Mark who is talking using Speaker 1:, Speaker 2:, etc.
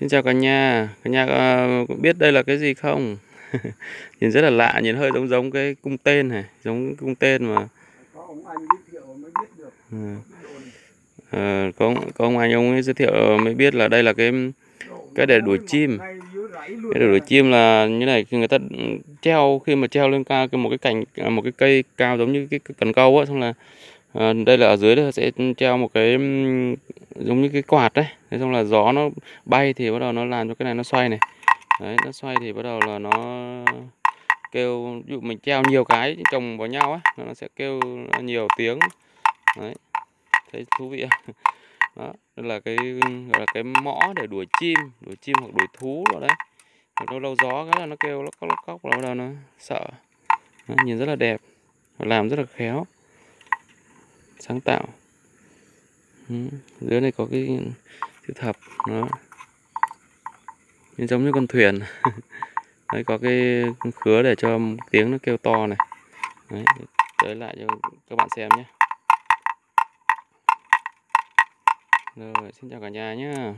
Speaker 1: Xin chào cả nhà, cả nhà ờ, có biết đây là cái gì không? nhìn rất là lạ, nhìn hơi giống giống cái cung tên này, giống cung tên mà.
Speaker 2: có ông anh giới thiệu mới biết được
Speaker 1: Ừ. Ờ, có, ông- có ông anh ông ấy giới thiệu mới biết là đây là cái cái để đuổi chim. cái để đuổi chim là như này khi người ta treo khi mà treo lên cao cái một cái cành à, một cái cây cao giống như cái, cần câu á xong là ờ, đây là ở dưới đây sẽ treo một cái giống như cái quạt đấy. Thế xong là gió nó bay thì bắt đầu nó làm cho cái này nó xoay này. Đấy nó xoay thì bắt đầu là nó kêu ví dụ mình treo nhiều cái trồng vào nhau á nó sẽ kêu nhiều tiếng. Đấy thấy thú vị không đó đây là cái gọi là cái mõ để đuổi chim đuổi chim hoặc đuổi thú rồi đấy. Nó lâu lâu gió cái là nó kêu lóc cóc lóc cóc là bắt đầu nó sợ. Đó, nhìn rất là đẹp và làm rất là khéo. Sáng tạo. Ừ, dưới này có cái chữ thập nó giống như con thuyền. Đấy, có cái khứa để cho tiếng nó kêu to này. Đấy, tới lại cho các bạn xem nhé. Rồi, xin chào cả nhà nhé.